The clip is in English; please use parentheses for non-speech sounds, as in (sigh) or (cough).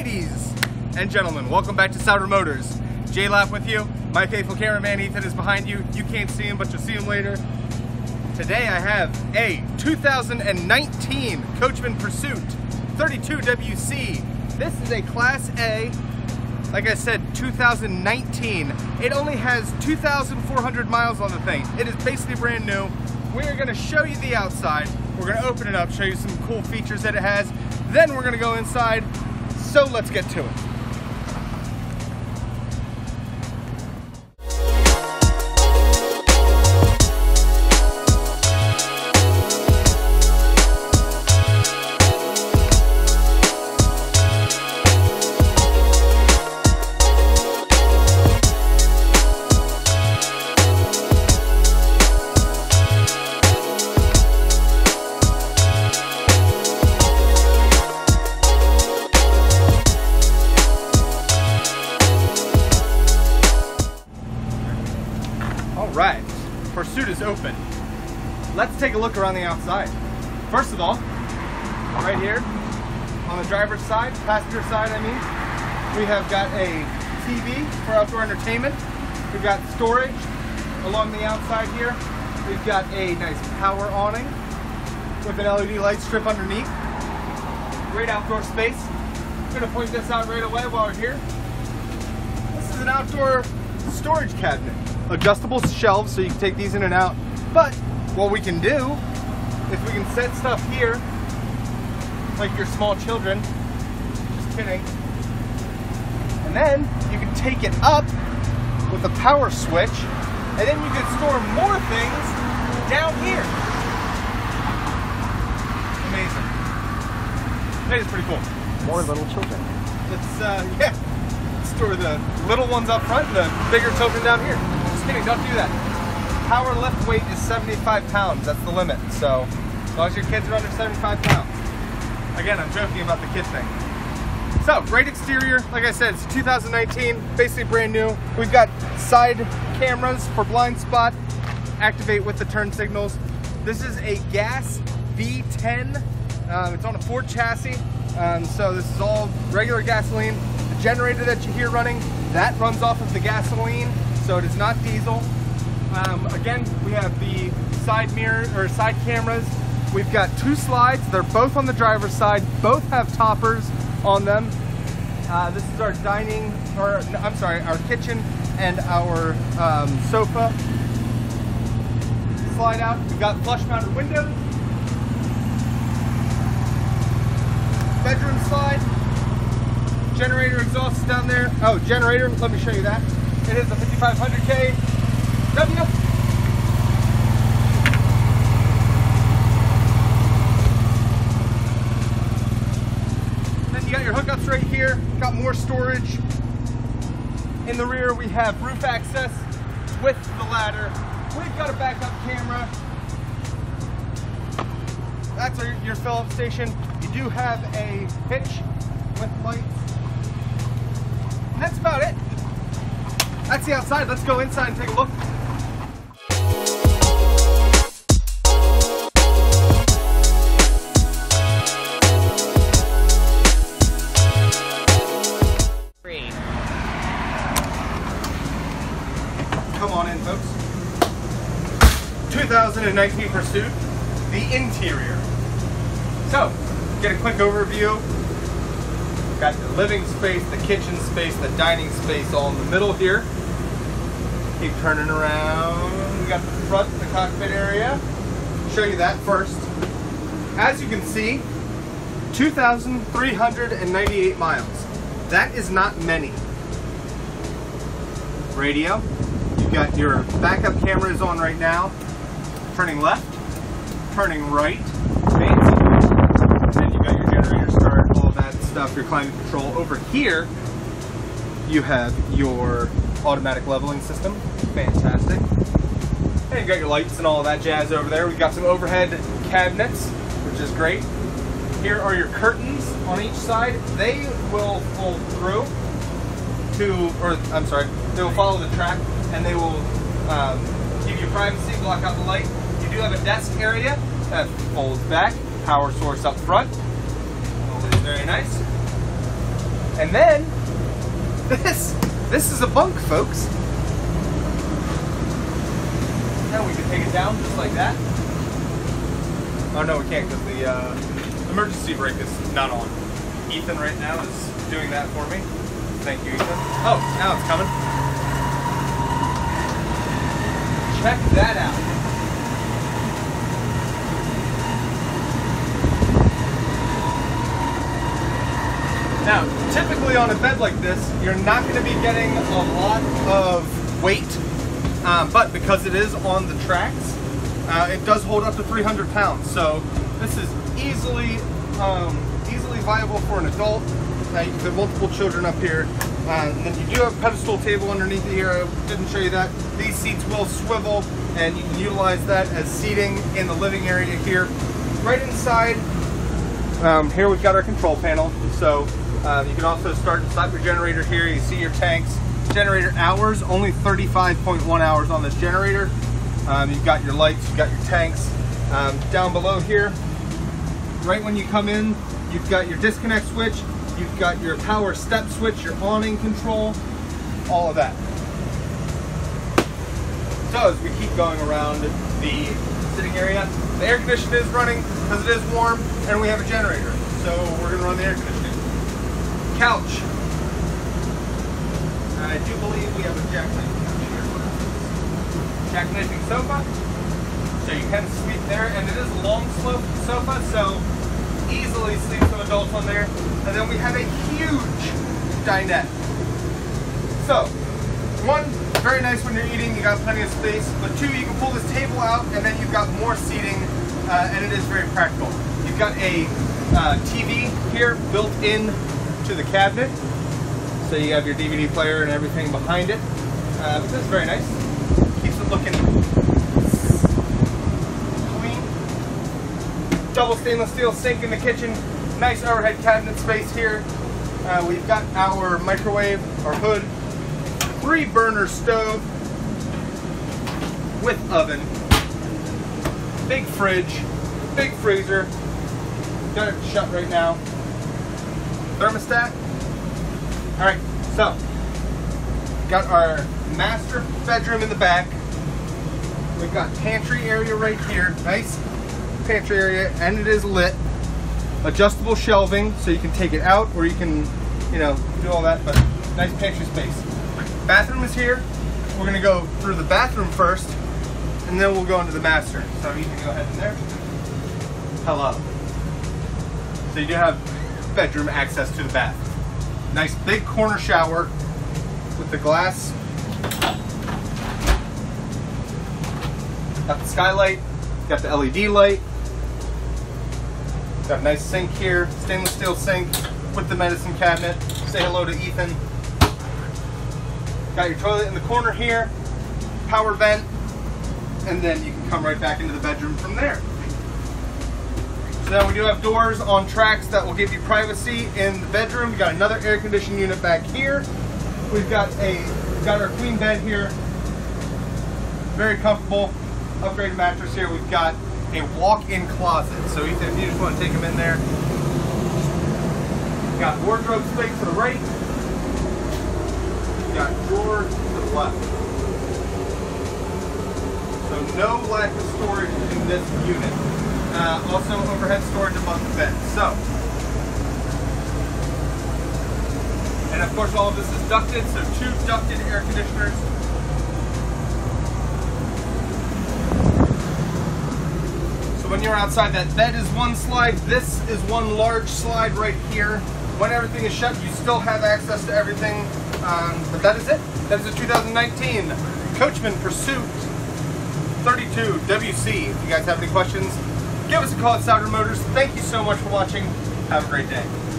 and gentlemen, welcome back to Sauder Motors. J-Lap with you. My faithful cameraman Ethan is behind you. You can't see him, but you'll see him later. Today I have a 2019 Coachmen Pursuit 32WC. This is a Class A, like I said, 2019. It only has 2,400 miles on the thing. It is basically brand new. We are gonna show you the outside. We're gonna open it up, show you some cool features that it has. Then we're gonna go inside. So let's get to it. Let's take a look around the outside. First of all, right here on the driver's side, passenger side, I mean, we have got a TV for outdoor entertainment. We've got storage along the outside here. We've got a nice power awning with an LED light strip underneath. Great outdoor space. I'm gonna point this out right away while we're here. This is an outdoor storage cabinet. Adjustable shelves so you can take these in and out. But what we can do is we can set stuff here, like your small children. Just kidding. And then you can take it up with a power switch, and then you can store more things down here. Amazing. That is pretty cool. More little children. It's uh, (laughs) yeah. Store the little ones up front and the bigger children down here. Just kidding, don't do that. Power lift weight is 75 pounds. That's the limit. So as long as your kids are under 75 pounds. Again, I'm joking about the kid thing. So great exterior. Like I said, it's 2019, basically brand new. We've got side cameras for blind spot. Activate with the turn signals. This is a gas V10. Um, it's on a Ford chassis. Um, so this is all regular gasoline. The generator that you hear running, that runs off of the gasoline, so it is not diesel. Um, again, we have the side mirror or side cameras. We've got two slides. They're both on the driver's side. Both have toppers on them. Uh, this is our dining, or I'm sorry, our kitchen and our um, sofa. Slide out. We've got flush mounted windows. bedroom slide. Generator exhaust down there. Oh, generator, let me show you that. It is a 5500K W. Then you got your hookups right here. Got more storage. In the rear, we have roof access with the ladder. We've got a backup camera. That's our, your fill-up station. You do have a hitch with lights. And that's about it. That's the outside. Let's go inside and take a look. 2019 Pursuit, the interior. So, get a quick overview. Got the living space, the kitchen space, the dining space all in the middle here. Keep turning around. We got the front, the cockpit area. Show you that first. As you can see, 2,398 miles. That is not many. Radio. You've got your backup cameras on right now. Turning left, turning right. Then you got your generator start, all that stuff, your climate control. Over here, you have your automatic leveling system. Fantastic. And you got your lights and all that jazz over there. We've got some overhead cabinets, which is great. Here are your curtains on each side. They will fold through to, or I'm sorry, they will follow the track and they will um, give you privacy, block out the light. Do have a desk area that folds back, power source up front. Always very nice. And then This, this is a bunk, folks. Now we can take it down just like that. Oh no, we can't because the uh, emergency brake is not on. Ethan right now is doing that for me. Thank you, Ethan. Oh, now it's coming. Check that out. Now, typically on a bed like this, you're not going to be getting a lot of weight, um, but because it is on the tracks, uh, it does hold up to 300 pounds. So this is easily, um, easily viable for an adult. Uh, you can put multiple children up here. Uh, and then you do have a pedestal table underneath here. I didn't show you that. These seats will swivel and you can utilize that as seating in the living area here. Right inside, um, here we've got our control panel. So um, you can also start and stop your generator here. You see your tanks. Generator hours, only 35.1 hours on this generator. Um, you've got your lights, you've got your tanks. Um, down below here, right when you come in, you've got your disconnect switch, you've got your power step switch, your awning control, all of that. So as we keep going around the sitting area, the air conditioner is running because it is warm and we have a generator. So we're gonna run the air conditioning couch. I do believe we have a jackknifing couch here. Jackknifing sofa. So you can sleep there, and it is a long slope sofa, so easily sleep some adults on there. And then we have a huge dinette. So, one, very nice when you're eating, you got plenty of space. But two, you can pull this table out, and then you've got more seating, uh, and it is very practical. You've got a uh, TV here built in to the cabinet. So you have your DVD player and everything behind it. Uh, but very nice. Keeps it looking clean. Double stainless steel sink in the kitchen. Nice overhead cabinet space here. Uh, we've got our microwave, our hood, three burner stove with oven, big fridge, big freezer. Got it shut right now thermostat. All right, so got our master bedroom in the back. We've got pantry area right here, nice pantry area, and it is lit. Adjustable shelving, so you can take it out or you can, you know, do all that, but nice pantry space. Bathroom is here. We're gonna go through the bathroom first, and then we'll go into the master. So you can go ahead in there. Hello. So you do have bedroom access to the bath. Nice big corner shower with the glass. Got the skylight, got the LED light. Got a nice sink here, stainless steel sink with the medicine cabinet. Say hello to Ethan. Got your toilet in the corner here, power vent, and then you can come right back into the bedroom from there. Then we do have doors on tracks that will give you privacy in the bedroom. We got another air conditioning unit back here. We've got a we've got our queen bed here. Very comfortable. Upgraded mattress here. We've got a walk-in closet. So Ethan, if you just want to take them in there. We've got wardrobe space to the right. We've got drawers to the left. So no lack of storage in this unit. Uh, also overhead storage above the bed. So, and of course all of this is ducted, so two ducted air conditioners. So when you're outside, that bed is one slide, this is one large slide right here. When everything is shut, you still have access to everything, um, but that is it. That is a 2019 Coachmen Pursuit 32 WC. If you guys have any questions, give us a call at Sauder Motors. Thank you so much for watching. Have a great day.